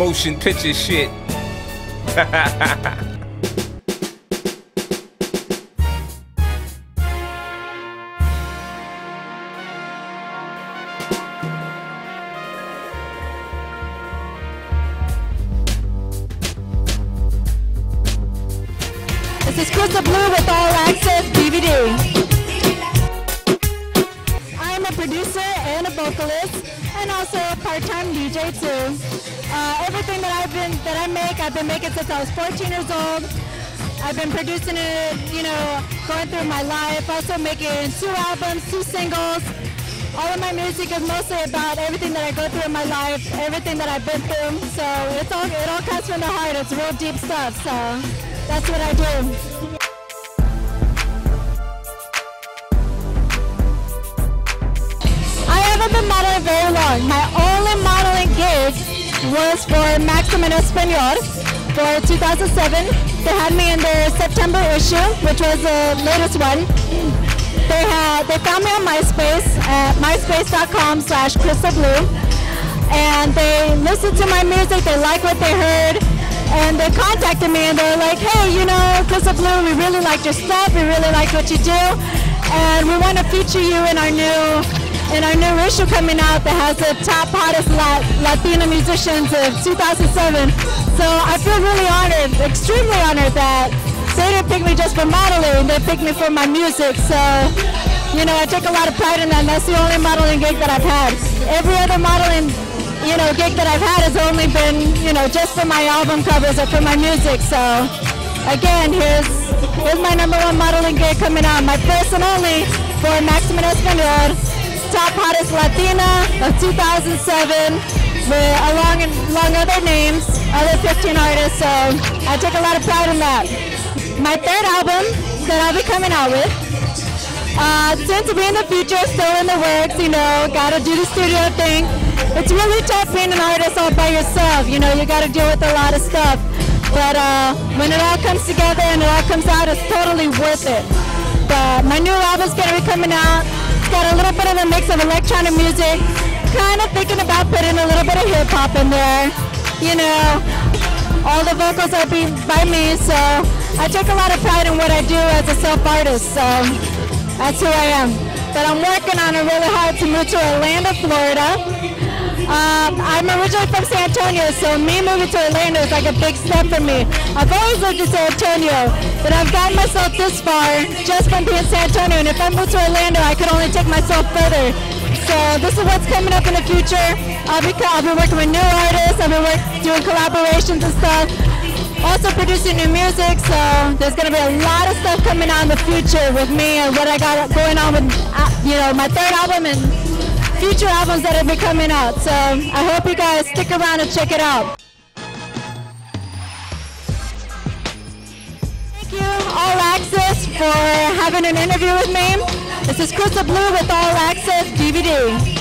motion picture shit. This is Krystal Blue with All Access DVD. I am a producer and a vocalist, and also a part-time DJ too. Uh, everything that I've been that I make, I've been making since I was 14 years old. I've been producing it, you know, going through my life. Also making two albums, two singles. All of my music is mostly about everything that I go through in my life, everything that I've been through. So it's all it all comes from the heart. It's real deep stuff. So that's what I do. Very long. My only modeling gig was for Maxim en Español for 2007. They had me in their September issue, which was the latest one. They had they found me on MySpace at myspace.com slash blue. And they listened to my music, they liked what they heard, and they contacted me and they were like, hey, you know, Krystal Blue, we really liked your stuff, we really liked what you do, and we want to feature you in our new in our new issue coming out that has the top hottest Lat- Latina musicians of 2007. So I feel really honored, extremely honored that they didn't pick me just for modeling, they picked me for my music. So, you know, I take a lot of pride in that, and that's the only modeling gig that I've had. Every other modeling, you know, gig that I've had has only been, you know, just for my album covers or for my music. So, again, here's here's my number one modeling gig coming out, my first and only for Maxim en Español, top hottest Latina of 2007, with along along other names, other 15 artists. So I take a lot of pride in that. My third album that I'll be coming out with. Uh, soon to be in the future, still in the works, you know, gotta do the studio thing. It's really tough being an artist all by yourself, you know, you gotta deal with a lot of stuff. But uh, when it all comes together and it all comes out, it's totally worth it. But my new album's gonna be coming out. Got a little bit of a mix of electronic music, kind of thinking about putting a little bit of hip hop in there. You know, all the vocals are being by me, so I take a lot of pride in what I do as a self artist. So that's who I am. But I'm working on it really hard to move to Orlando, Florida. Um, I'm originally from San Antonio, so me moving to Orlando is like a big step for me. I've always lived in San Antonio, but I've gotten myself this far just from being San Antonio. And if I move to Orlando, I could only take myself further. So this is what's coming up in the future. I'll be, I'll be working with new artists. I'll be work, doing collaborations and stuff. Also producing new music, so there's gonna be a lot of stuff coming out in the future with me and what I got going on with, uh, you know, my third album and future albums that will be coming out. So I hope you guys stick around and check it out. Thank you, All Access, for having an interview with me. This is Krystal Blue with All Access DVD.